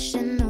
wishing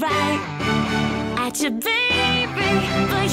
right at you, baby, but my